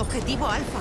objetivo Alfa.